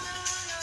Oh, no.